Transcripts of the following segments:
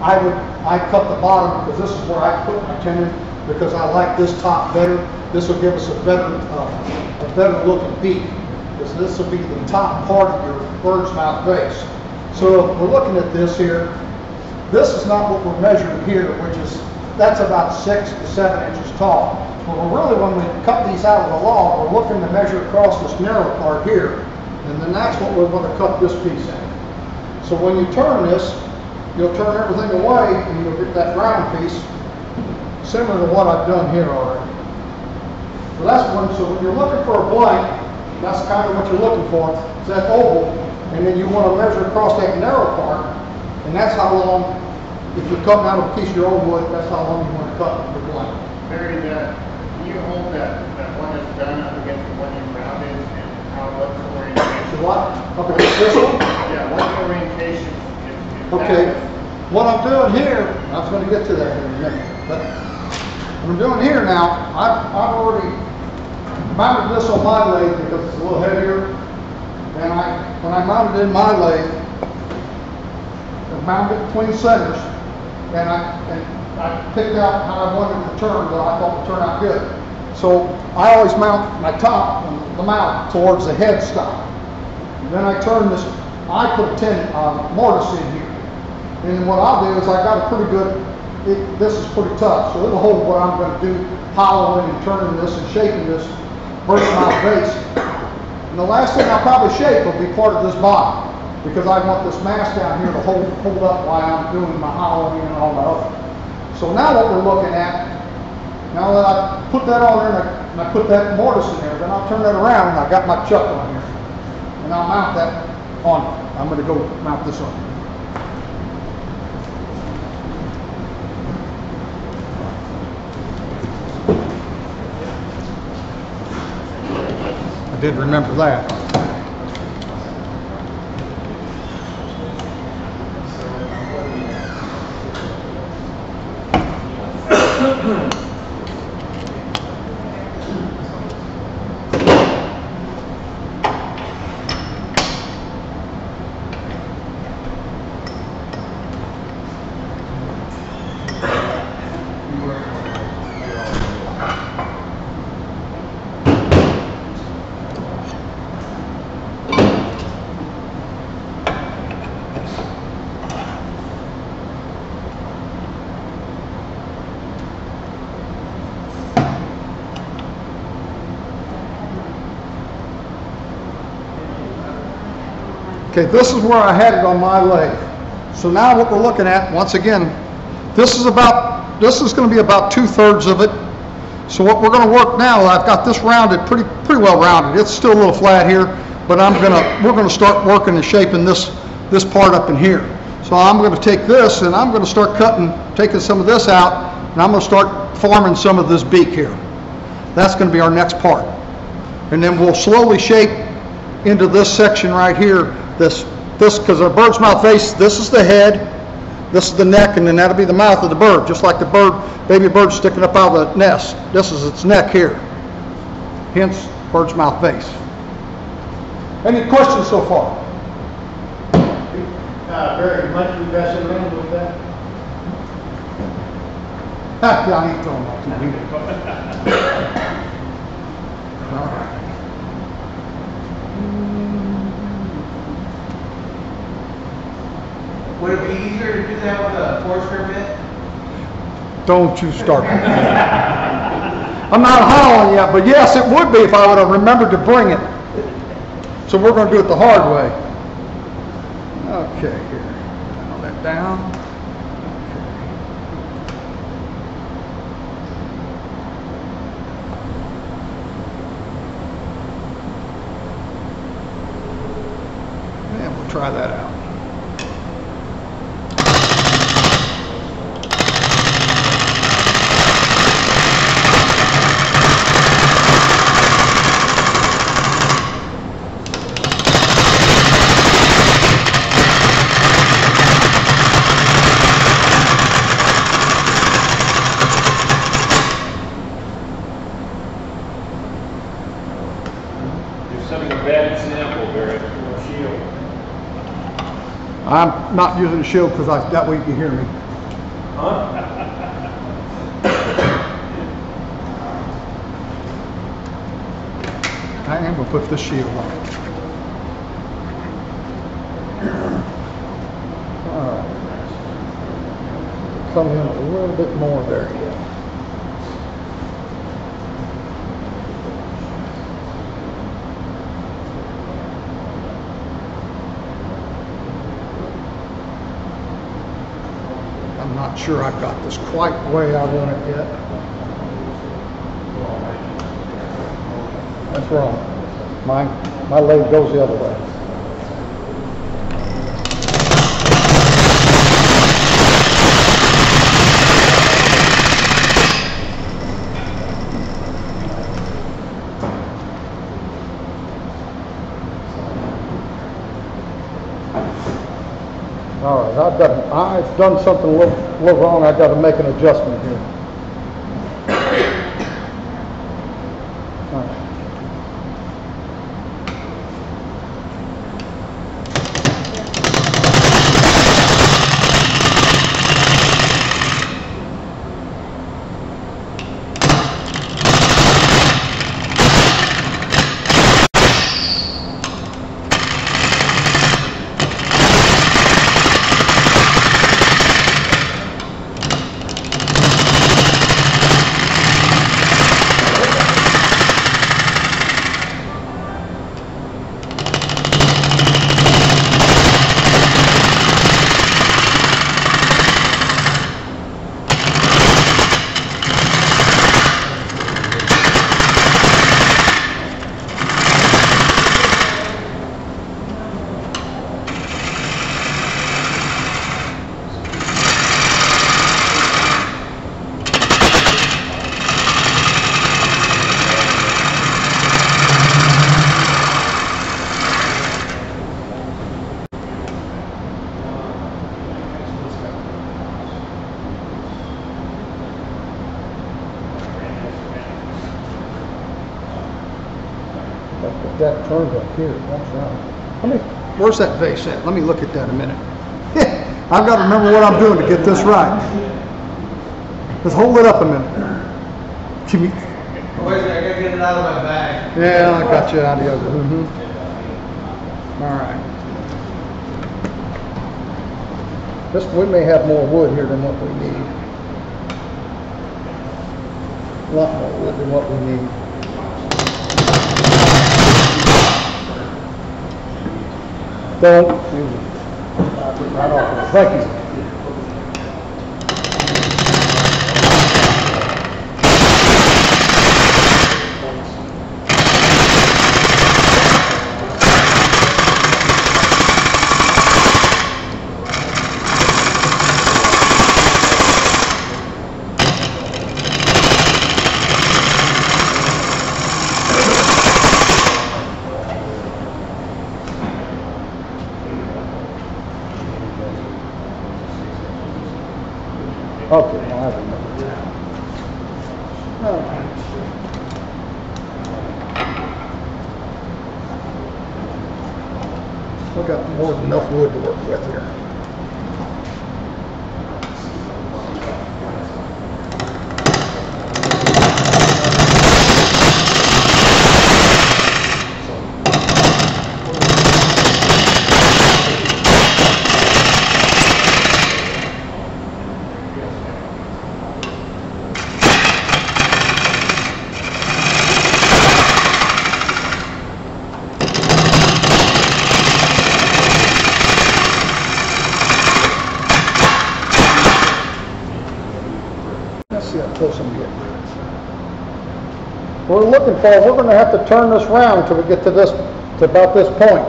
I would, I cut the bottom because this is where I put my tenon because I like this top better. This will give us a better, uh, a better looking beak. because this will be the top part of your bird's mouth vase. So we're looking at this here, this is not what we're measuring here, which is, that's about six to seven inches tall. But we're really, when we cut these out of the log, we're looking to measure across this narrow part here, and then that's what we're going to cut this piece in. So when you turn this, you'll turn everything away, and you'll get that round piece, similar to what I've done here already. So that's one, so when you're looking for a blank, that's kind of what you're looking for, is that oval, and then you want to measure across that narrow part, and that's how long, if you're cutting out a piece of your own wood, that's how long you want to cut your blank. Barry, that, can you hold that, that one that's done up against the one you rounded and how, what's the orientation? what, up against this one? Yeah, what's the orientation? Okay, what I'm doing here, I was gonna get to that in a minute, but what I'm doing here now, I've, I've already mounted this on my lathe because it's a little heavier. And I, when I mounted it in my lathe, I mounted it between centers, and I, and I picked out how I wanted to turn, that I thought would turn out good. So I always mount my top, and the mount towards the headstock. Then I turn this, I put a tin, uh, mortise in here. And what I'll do is I got a pretty good, it, this is pretty tough, so it'll hold what I'm gonna do, hollowing and turning this and shaping this bird's mouth vase. And the last thing I'll probably shape will be part of this bottom, because I want this mass down here to hold, hold up while I'm doing my hollowing and all that other. So now what we're looking at, now that I put that on there and I, and I put that mortise in there, then I'll turn that around and I got my chuck on here. And I'll mount that on, I'm gonna go mount this on. Did remember that. Okay, this is where I had it on my lathe. So now what we're looking at, once again, this is about, this is gonna be about two-thirds of it. So what we're gonna work now, I've got this rounded, pretty, pretty well rounded. It's still a little flat here, but I'm gonna, we're gonna start working and shaping this, this part up in here. So I'm gonna take this and I'm gonna start cutting, taking some of this out, and I'm gonna start forming some of this beak here. That's gonna be our next part. And then we'll slowly shape into this section right here, this, this, because our bird's mouth vase, this is the head, this is the neck, and then that'll be the mouth of the bird, just like the bird, baby bird sticking up out of the nest. This is its neck here. Hence, bird's mouth vase. Any questions so far? Uh, Barry, much you messing around with that? Ah, yeah, I ain't throwing that to you. All right. Would it be easier to do that with a Forster bit? Don't you start. I'm not hollering yet, but yes, it would be if I would have remembered to bring it. So we're going to do it the hard way. Okay, here. Dial that down. Try that out. You're setting a bad example, Barry. Shield. I'm not using the shield because that way you can hear me. Huh? I am gonna put this shield on. Come in a little bit more there. Sure I've got this quite the way I want it yet. That's wrong. My, my leg goes the other way. All right, I've got, I've done something a little, little wrong, I've got to make an adjustment here. All right. If that turns up here, that's right. Let me, where's that vase at? Let me look at that a minute. I've got to remember what I'm doing to get this right. Let's hold it up a minute. Can you, Wait I gotta get it out of my bag. yeah, I got you out of the other, mm-hmm. All right. This, we may have more wood here than what we need. A lot more wood than what we need. Off. Thank you. Okay, now I remember. All right. We got more than enough wood to work with here. Let's see how close I'm getting. We're we're gonna have to turn this round till we get to this, to about this point.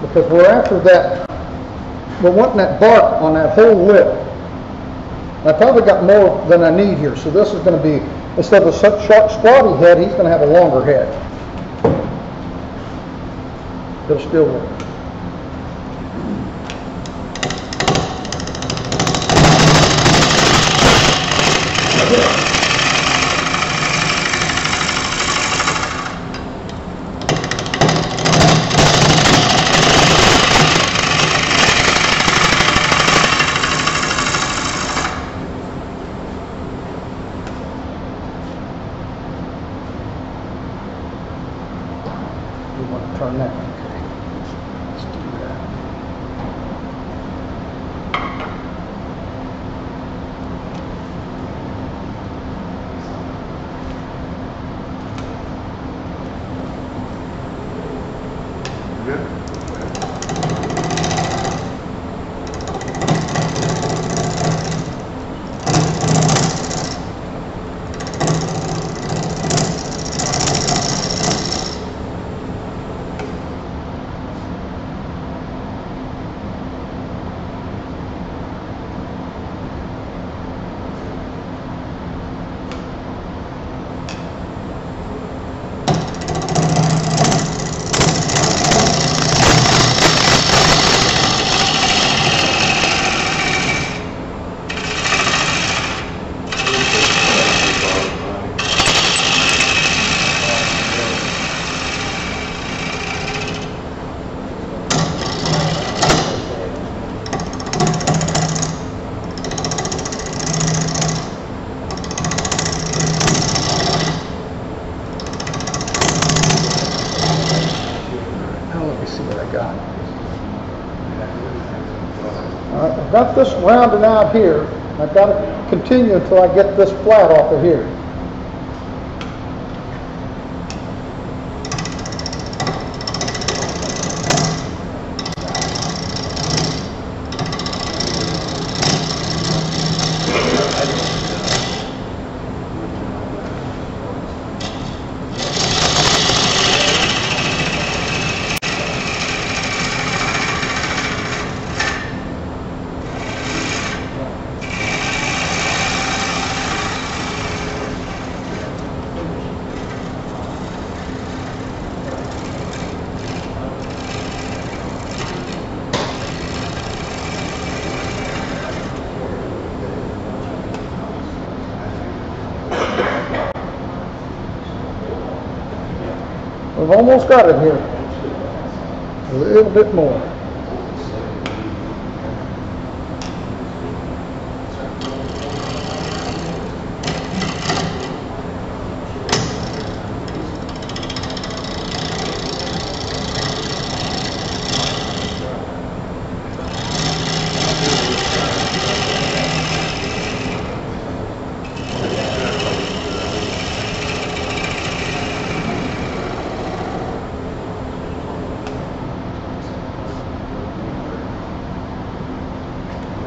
Because we're after that, we're wanting that bark on that whole lip. I probably got more than I need here, so this is gonna be, instead of a short squatty head, he's gonna have a longer head. It'll still work. This rounded out here. I've got to continue until I get this flat off of here. It here. A little bit more.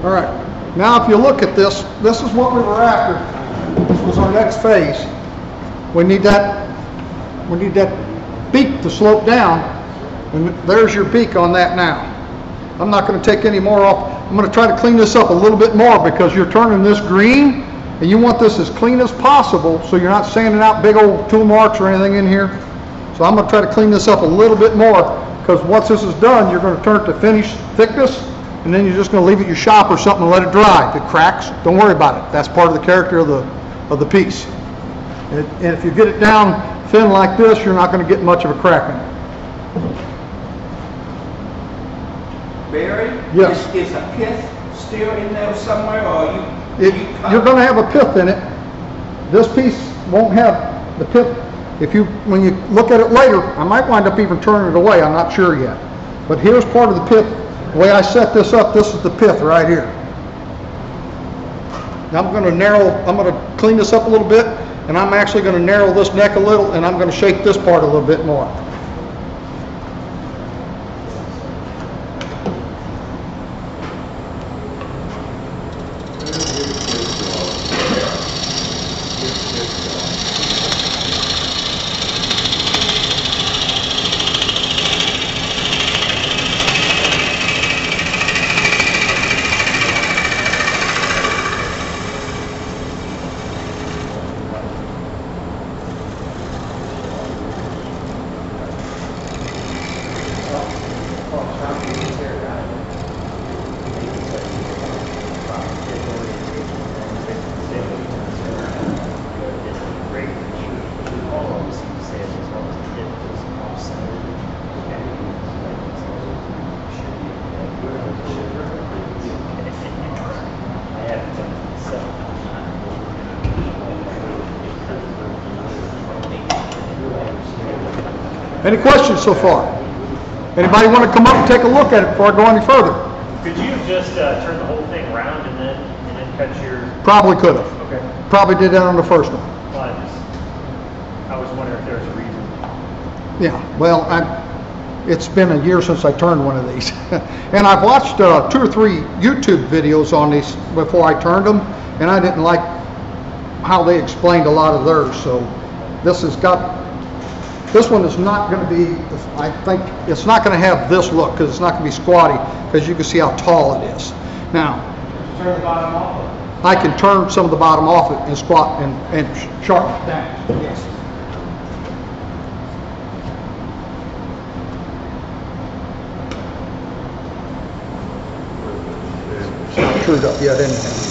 All right, now if you look at this, this is what we were after. This was our next phase. We need that, we need that beak to slope down, and there's your beak on that now. I'm not gonna take any more off. I'm gonna try to clean this up a little bit more because you're turning this green, and you want this as clean as possible, so you're not sanding out big old tool marks or anything in here. So I'm gonna try to clean this up a little bit more, because once this is done, you're gonna turn it to finish thickness, and then you're just gonna leave it at your shop or something and let it dry. If it cracks, don't worry about it. That's part of the character of the, of the piece. And and if you get it down thin like this, you're not gonna get much of a crack in it. Barry? Yes. Is, is a pith still in there somewhere, or you? It, you you're gonna have a pith in it. This piece won't have the pith. If you, when you look at it later, I might wind up even turning it away, I'm not sure yet. But here's part of the pith. The way I set this up, this is the pith right here. Now I'm gonna narrow, I'm gonna clean this up a little bit, and I'm actually gonna narrow this neck a little, and I'm gonna shape this part a little bit more. So far? Anybody wanna come up and take a look at it before I go any further? Could you just uh, turn the whole thing around and then, and then cut your, Probably could've. okay, Probably did that on the first one. well, I just, I was wondering if there's a reason. Yeah, well, I, it's been a year since I turned one of these. And I've watched, uh, two or three YouTube videos on these before I turned them, and I didn't like how they explained a lot of theirs, so this has got, this one is not gonna be, I think, it's not gonna have this look, because it's not gonna be squatty, because you can see how tall it is. Now, Turn the bottom off. I can turn some of the bottom off it and squat and, and sharpen it down. Yes. It's not trued up yet anyhow.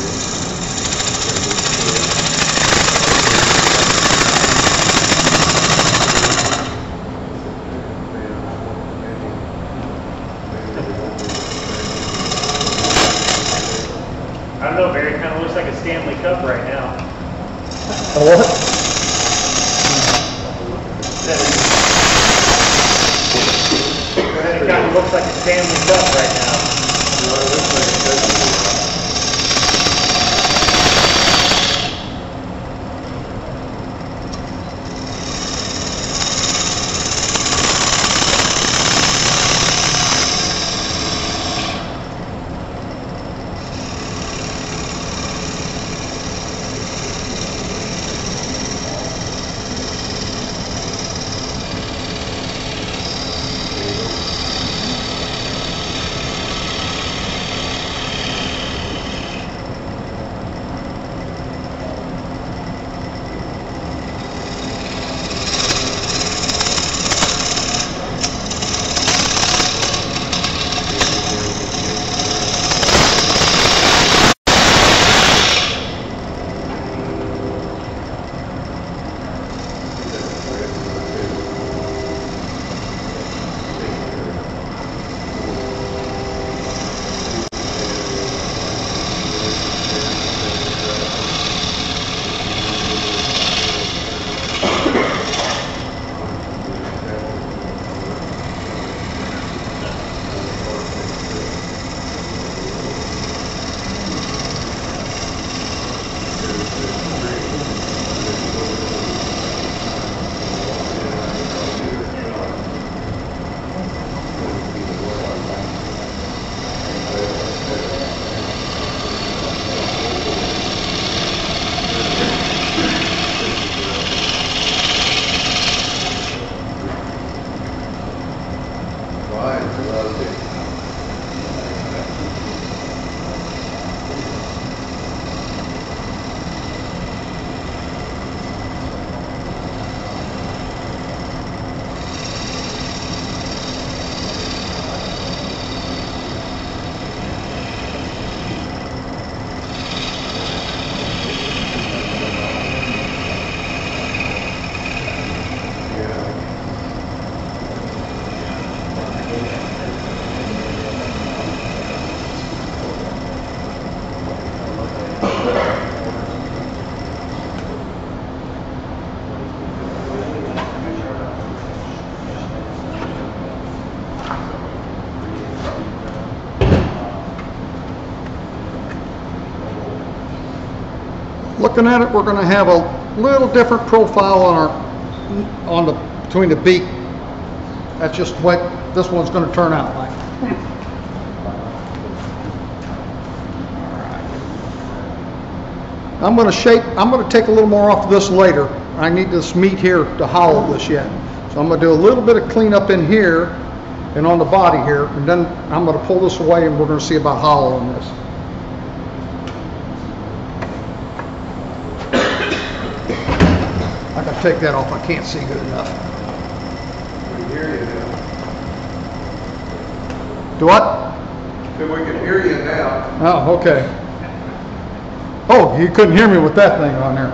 I don't know, Barry, it kind of looks like a Stanley Cup right now. A what? Looking at it, we're gonna have a little different profile on our, on the, between the beak. That's just what this one's gonna turn out like. I'm gonna shape, I'm gonna take a little more off of this later. I need this meat here to hollow this yet. So I'm gonna do a little bit of cleanup in here and on the body here, and then I'm gonna pull this away and we're gonna see about hollowing this. I gotta take that off, I can't see good enough. We can hear you now. Do what? Then we can hear you now. Oh, okay. Oh, you couldn't hear me with that thing on there.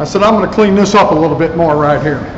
I said, I'm gonna clean this up a little bit more right here.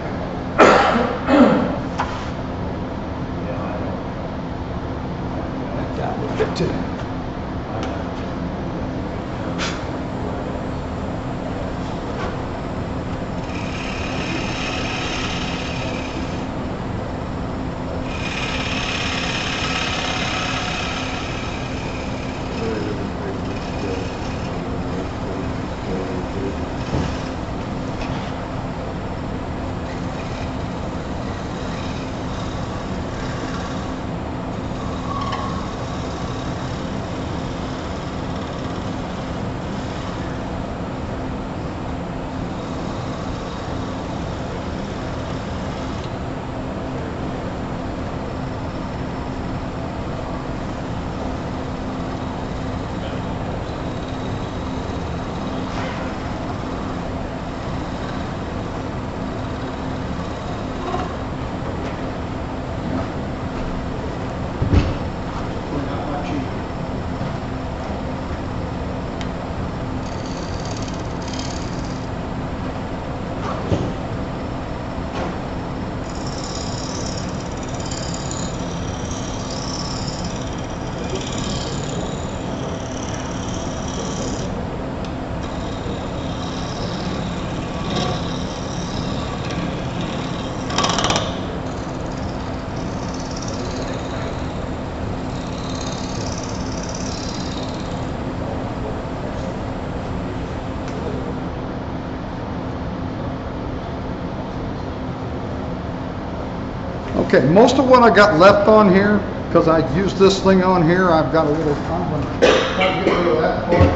Okay, most of what I got left on here, because I used this thing on here, I've got a little, I'm gonna get rid of that part.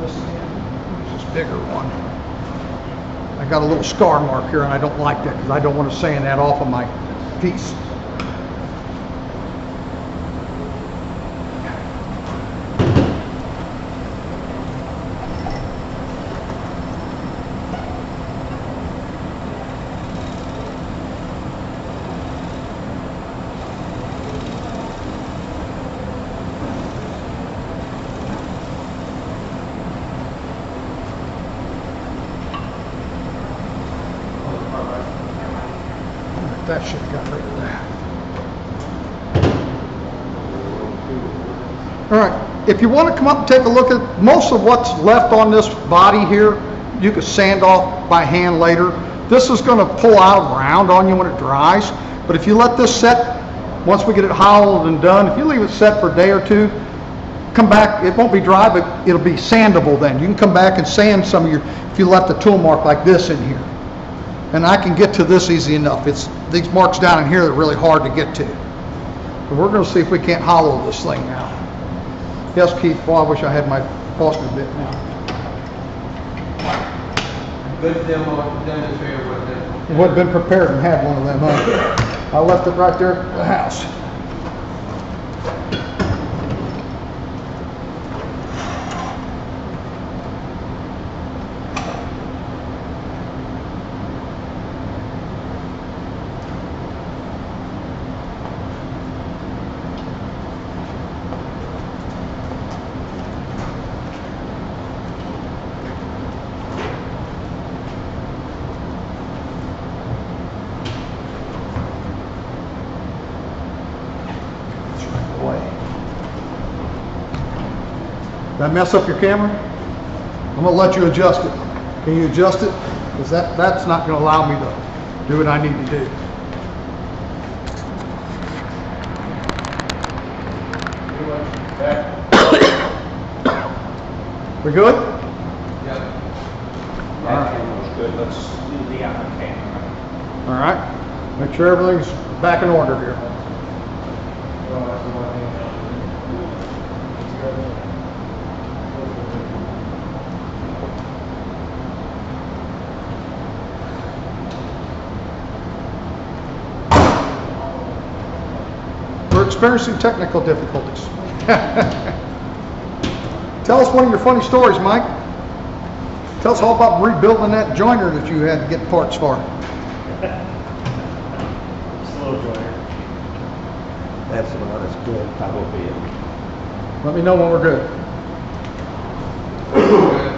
This this is bigger one. I got a little scar mark here and I don't like that because I don't want to sand that off of my piece. That should have got rid of that. All right, if you want to come up and take a look at, most of what's left on this body here, you can sand off by hand later. This is going to pull out round on you when it dries, but if you let this set, once we get it hollowed and done, if you leave it set for a day or two, come back, it won't be dry, but it'll be sandable then. You can come back and sand some of your, if you left a tool mark like this in here. And I can get to this easy enough. It's, these marks down in here are really hard to get to. But we're gonna see if we can't hollow this thing now. Yes, Keith, boy, I wish I had my Foster bit now. Good demo, demonstrator. Would have been prepared and had one of them, huh? I left it right there at the house. away. That mess up your camera? I'm gonna let you adjust it. Can you adjust it? Because that, that's not gonna allow me to do what I need to do. Pretty much We good? Yep. That camera's good, let's do the other camera. All right. Make sure everything's back in order here. We're experiencing technical difficulties. Tell us one of your funny stories, Mike. Tell us all about rebuilding that joiner that you had to get parts for. Just a little joiner. That's about as good probably. Let me know when we're good. Good.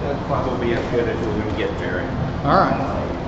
That's probably as good as we can get there. All right.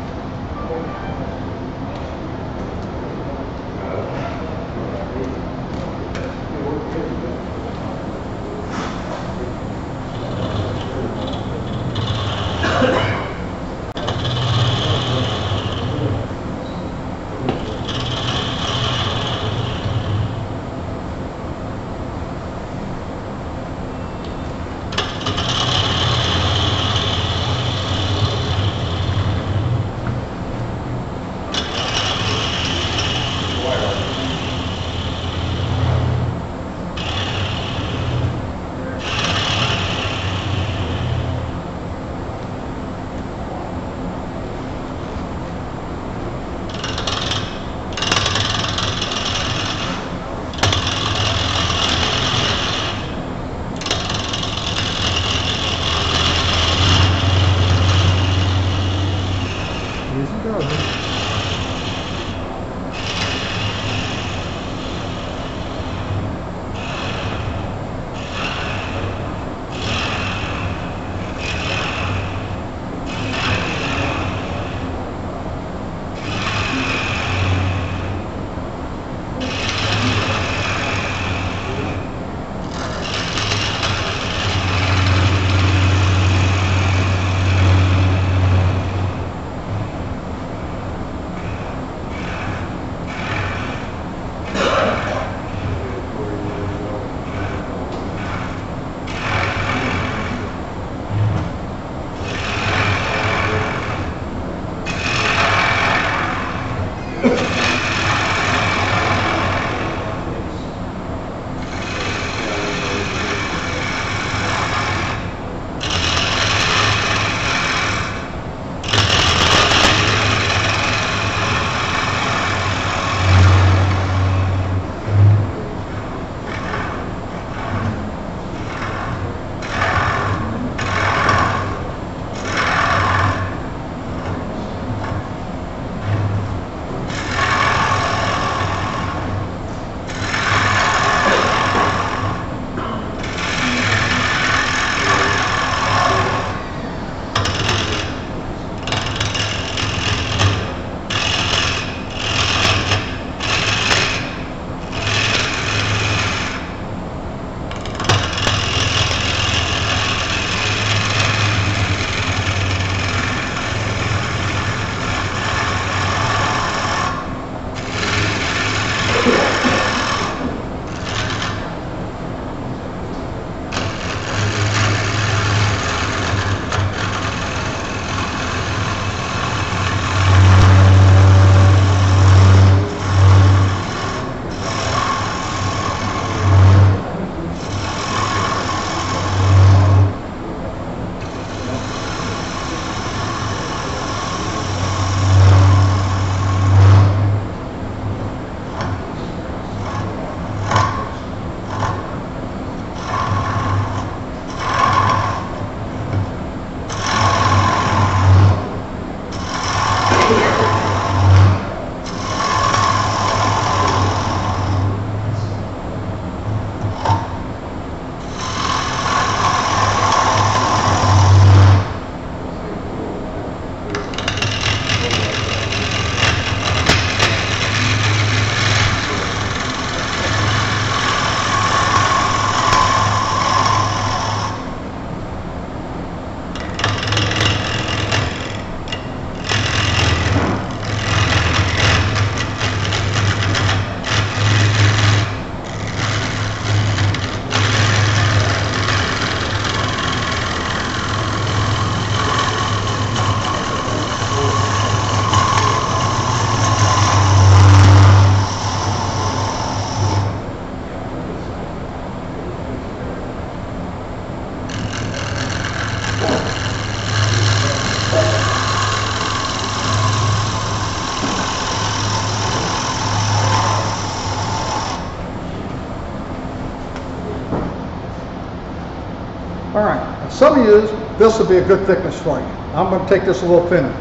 This would be a good thickness for you. I'm gonna take this a little thinner.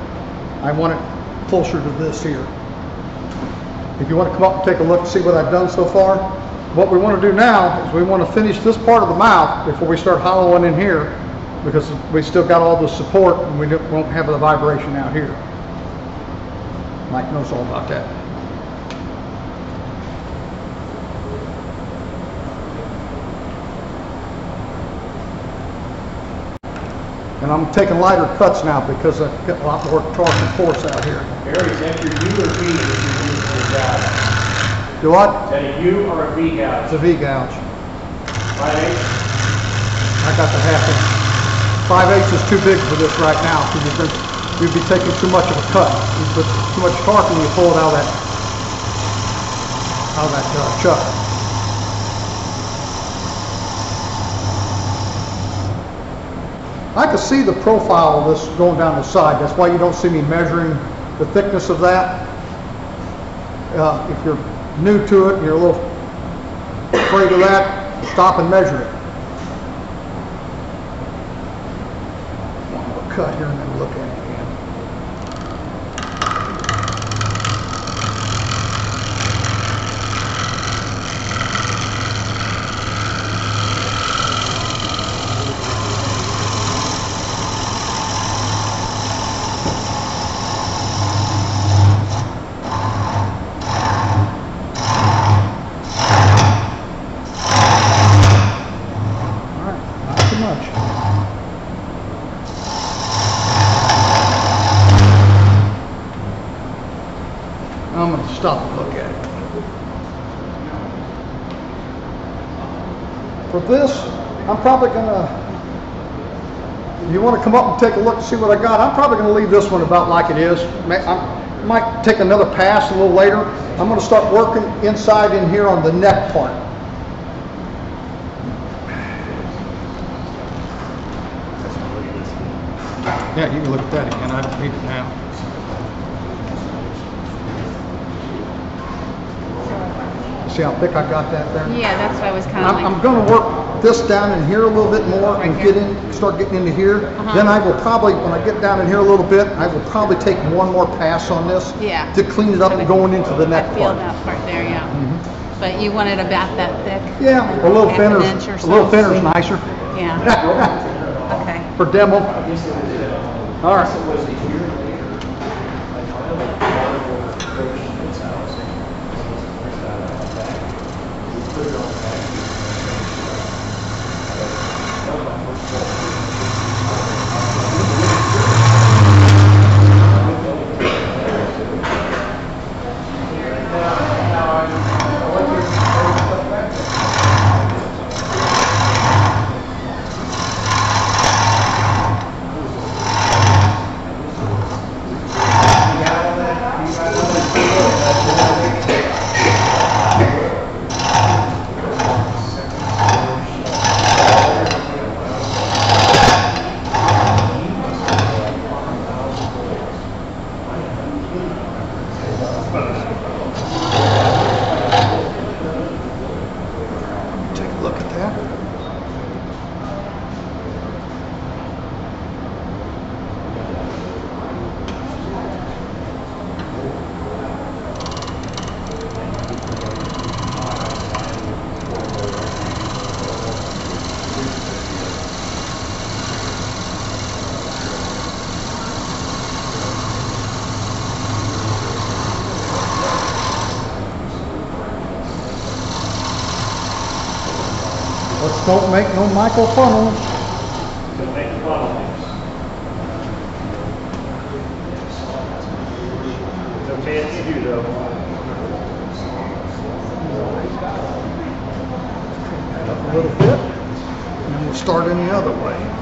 I want it closer to this here. If you want to come up and take a look, see what I've done so far, what we want to do now is we want to finish this part of the mouth before we start hollowing in here, because we still got all the support and we won't have the vibration out here. Mike knows all about that. And I'm taking lighter cuts now because I've got a lot more torque and force out here. Barry, is that your U or V that you're using for your gouge? Do what? Is that a U or a V gouge? It's a? V gouge. Five eighths? I got the half inch. Five eighths is too big for this right now, because you'd be, you'd be taking too much of a cut. You put too much torque and you pull it out of that, out of that uh, chuck. I can see the profile of this going down the side. That's why you don't see me measuring the thickness of that. Uh, if you're new to it and you're a little afraid of that, stop and measure it. One more cut here and then look at it again. All right, not too much. I'm gonna stop and look at it. For this, I'm probably gonna, you wanna come up and take a look and see what I got, I'm probably gonna leave this one about like it is. I might take another pass a little later. I'm gonna start working inside in here on the neck part. Yeah, you can look at that again, I don't need it now. See how thick I got that there? Yeah, that's what I was kind of I'm, like. I'm gonna work this down in here a little bit more and get in, start getting into here. Uh-huh. Then I will probably, when I get down in here a little bit, I will probably take one more pass on this. Yeah. To clean it up and going into the neck I feel part. that part there, yeah. Mhm. But you want it about that thick? Yeah, a little thinner, a little thinner is nicer. Yeah, okay. For demo. All right. Take a look at that. Let's don't make no micro funnels. Don't make fun of things. It's okay if you do though. that up a little bit, and then we'll start in the other way.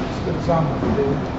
Let's get Some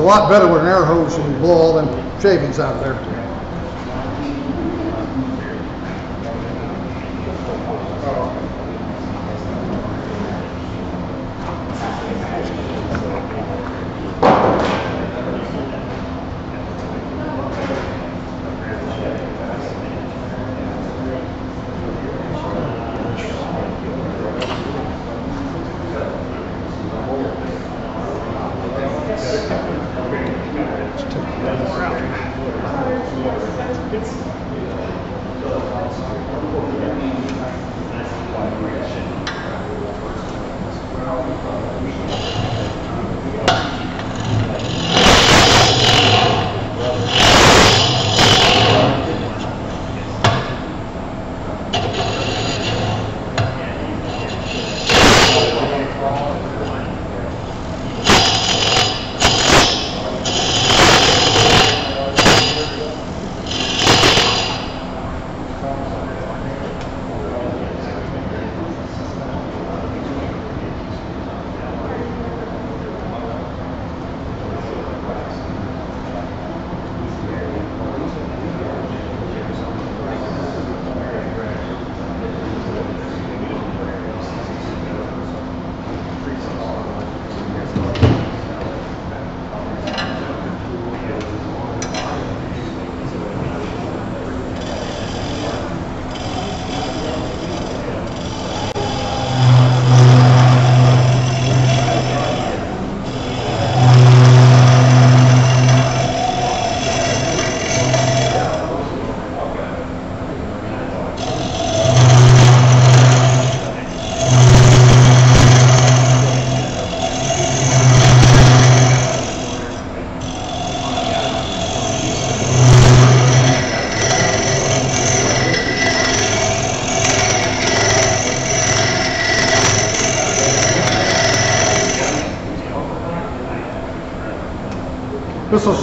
a lot better with an air hose when you blow all them shavings out of there.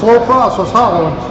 This is a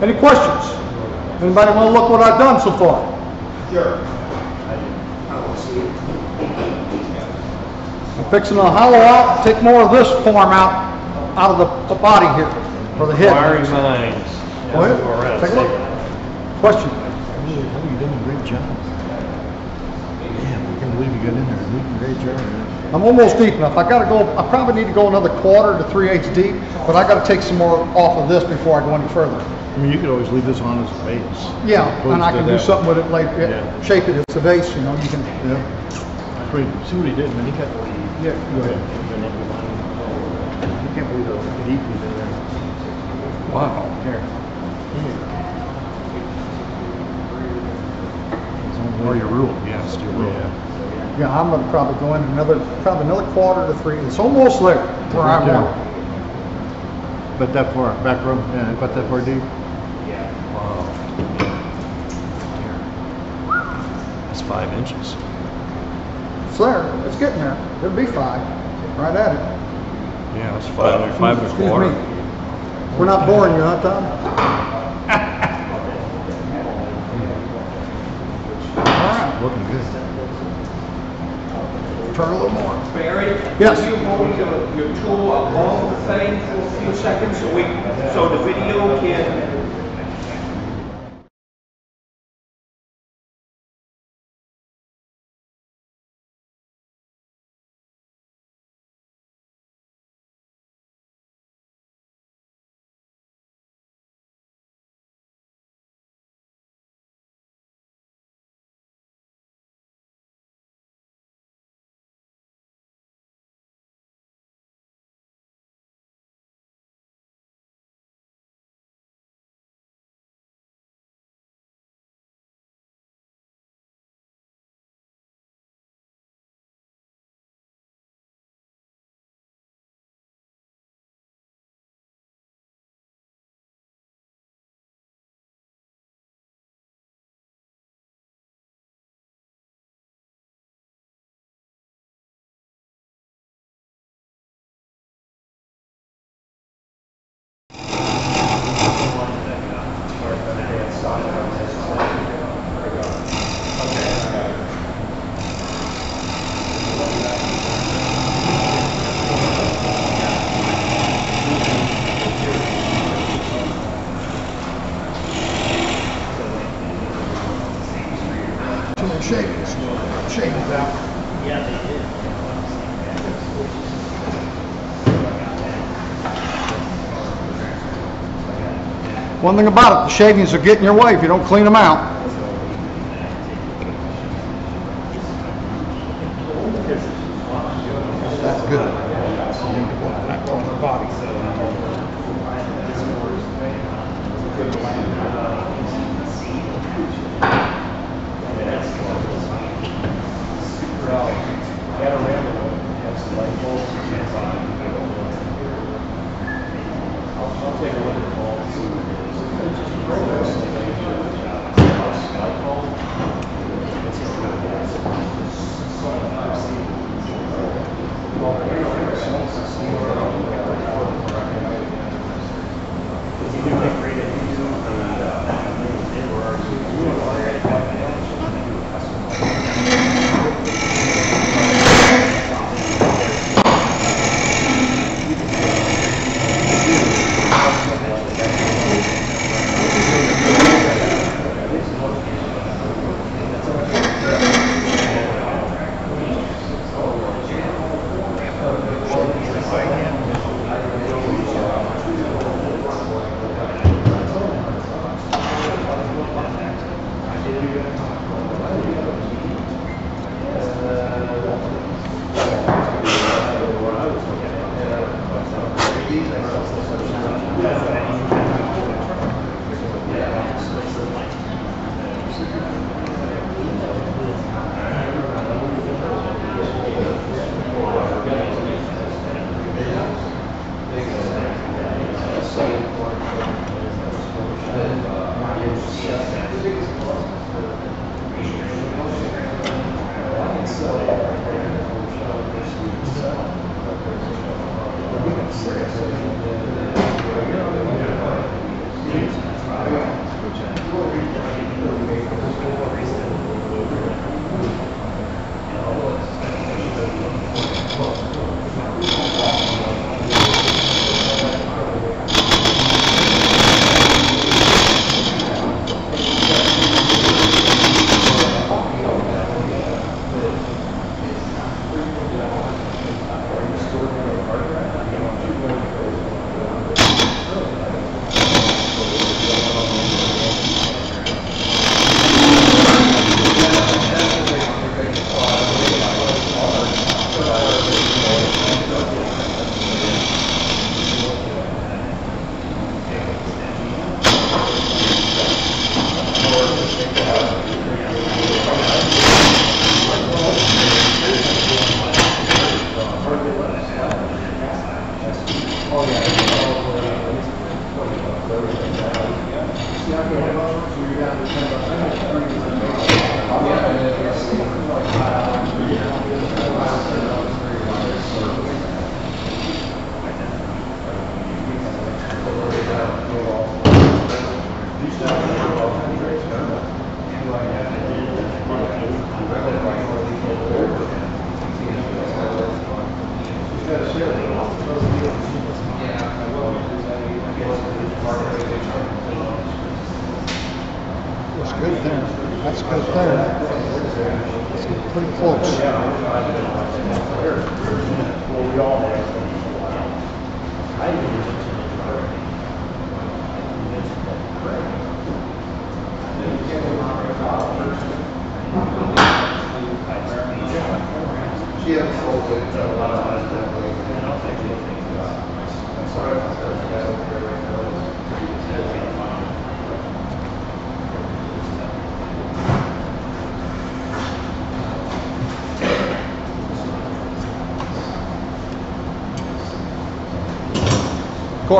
Any questions? Anybody want to look what I've done so far? Sure. I'm fixing to hollow out, take more of this form out, out of the, the body here, or the head. Inquiring minds. Go ahead, take a look. Question? Really, oh, you done a great job. Yeah, I can't believe you got in there, you did a great job. Man. I'm almost deep enough. I gotta go, I probably need to go another quarter to three eighths deep, but I gotta take some more off of this before I go any further. I mean, you could always leave this on as a base. Yeah, and I can do that. something with it like, Yeah. shape it, as a base. you know, you can, Yeah. Great, see what he did, man, he got, yeah, go ahead. I can't believe how deep he did there. Wow. Here. Or your rule, yeah, it's your rule. Yeah, I'm gonna probably go in another, probably another quarter to three, it's almost there, where I want. there. But that far, back room, yeah, but that far deep? Yeah. Wow. That's five inches. It's there, it's getting there, it'll be five, right at it. Yeah, that's five, five and a Excuse quarter. me. We're not boring you, huh, Tom? All right. Looking good. Turn a little more. Barry? Yes. You hold your, your tool along the thing for a few seconds so we, so the video can So the shavings, shavings out. Yeah, they did. One thing about it, the shavings will get in your way if you don't clean them out.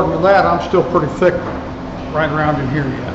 According to that, I'm still pretty thick right around in here yet.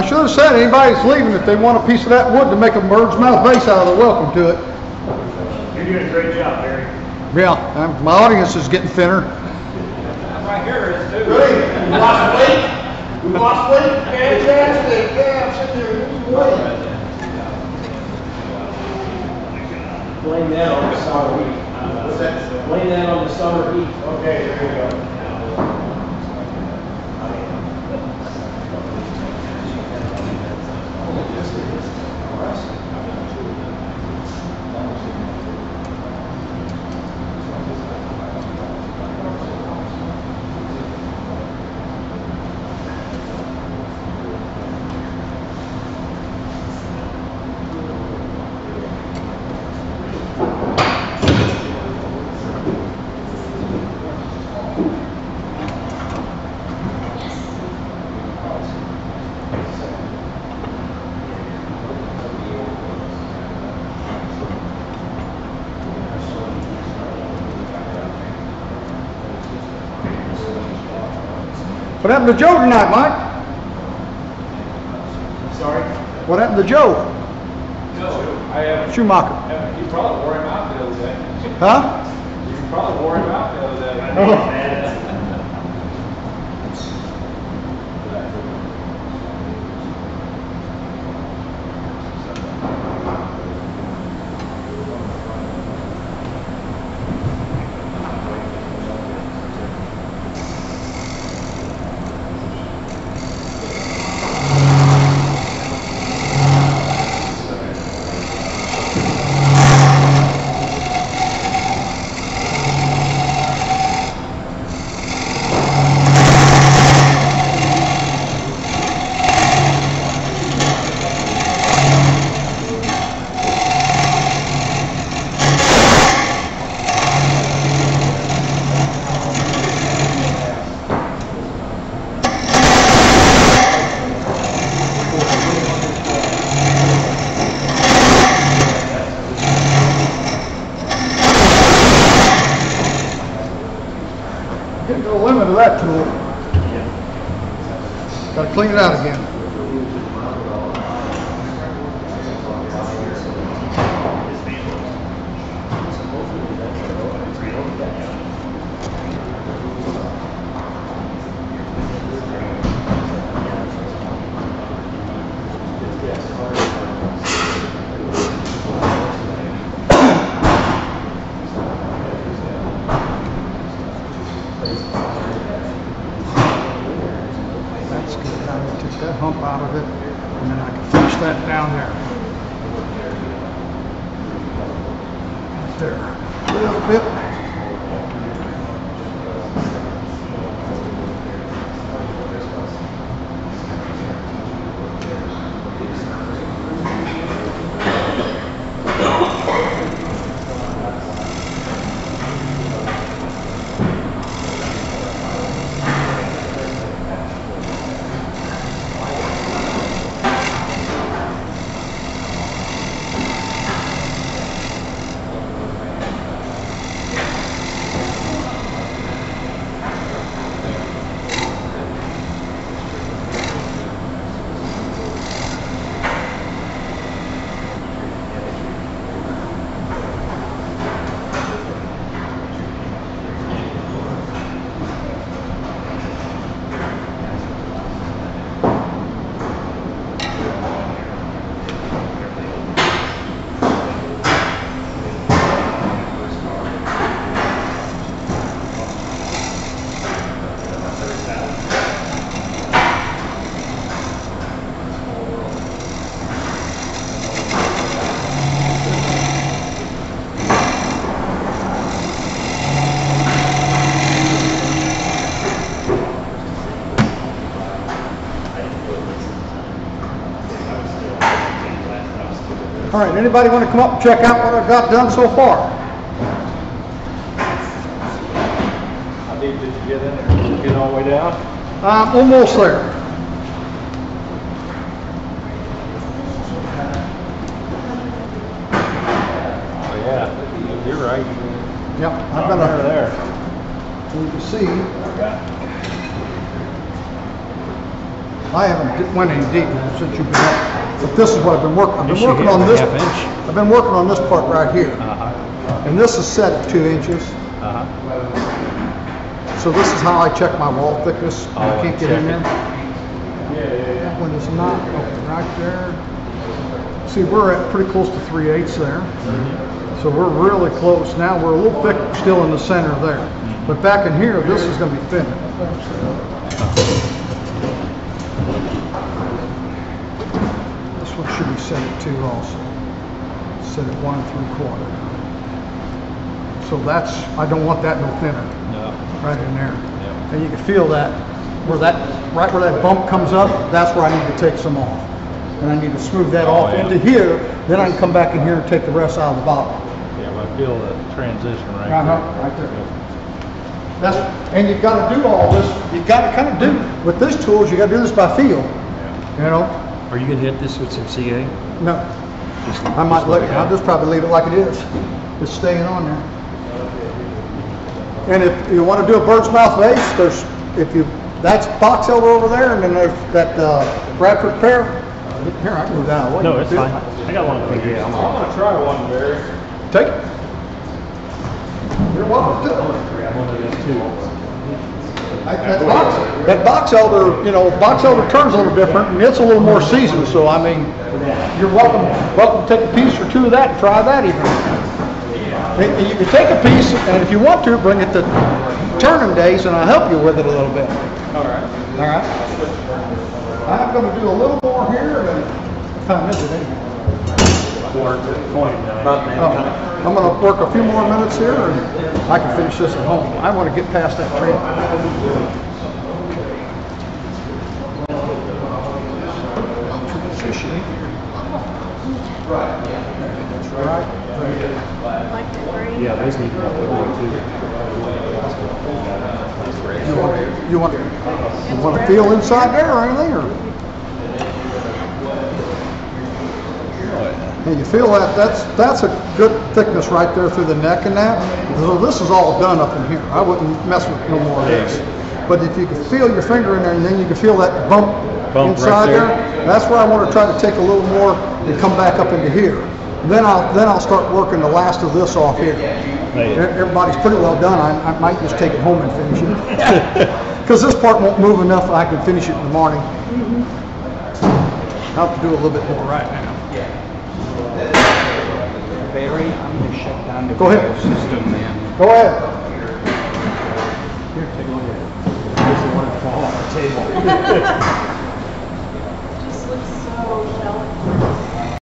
I should have said, anybody that's leaving, if they want a piece of that wood to make a bird's mouth vase out of, they're welcome to it. You're doing a great job, Barry. Yeah, um, my audience is getting thinner. I'm Right here is too. Really? You lost weight? You lost weight? Fantastic, yeah, I'm sitting there losing weight. Blame that on the summer heat. What's that? Blame that on the summer heat. Okay, there you go. What happened to Joe tonight, Mike? Sorry? What happened to Joe No, I have, Schumacher? you probably wore him out the other day. Huh? You probably wore him out the other day. Oh. that tool. Got to clean it out again. All right, anybody want to come up and check out what I've got done so far? How deep did you get in there? Get all the way down? I'm almost there. Oh, yeah, you're right. Yep, I've got There, a, there. you can see, I haven't went any deep since you've been up. But this is what I've been working, I've been working on this. I've been working on this part right here. Uh-huh, And this is set at two inches. uh-huh. So this is how I check my wall thickness. when I Oh, can't get in there. That one is not, right there. See, we're at pretty close to three eighths there. So we're really close. Now we're a little thick still in the center there. But back in here, this is gonna be thinner. This one should be set at two also. Set at one and three quarter. So that's, I don't want that no thinner No, right in there. Yeah. And you can feel that, where that, right where that bump comes up, that's where I need to take some off. And I need to smooth that Oh, off yeah. into here, then I can come back in here and take the rest out of the bottom. yeah, but I feel the transition right Uh-huh, there. right there. That's, and you've gotta do all this, you've gotta kinda do, with this tools, you gotta do this by feel, Yeah. you know? Are you gonna hit this with some CA? No, Just- I might just let, it I'll just probably leave it like it is. It's staying on there. And if you wanna do a bird's mouth vase, there's, if you, that's box elder over there, and then there's that, uh, Bradford pear. Here, I can move that away. No, it's fine. I got one for you. I'm gonna try one, Barry. Take it. You're welcome to. I- That box, that box elder, you know, box elder turns a little different, and it's a little more seasoned, so I mean, you're welcome, welcome to take a piece or two of that and try that even. You can take a piece, and if you want to, bring it to turning days, and I'll help you with it a little bit. All right. All right? I'm gonna do a little more here, and time is it anyway? Oh, I'm gonna work a few more minutes here, and I can finish this at home. I wanna get past that tree. Transition. Right. Yeah, those need to be put away too. You want, you want, you want to feel inside there or anything, or? And you feel that, that's, that's a good thickness right there through the neck and that. So this is all done up in here. I wouldn't mess with no more of this. But if you can feel your finger in there and then you can feel that bump Bump right inside there. there, that's where I want to try to take a little more and come back up into here. Then I'll, then I'll start working the last of this off here. Everybody's pretty well done, I, I might just take it home and finish it. Because this part won't move enough, I can finish it in the morning. Mm-hmm. I'll have to do a little bit more right now. Barry, I'm gonna shut down the Go ahead. system, man. Go ahead. Here, take a look at it. This is one that fall off the table.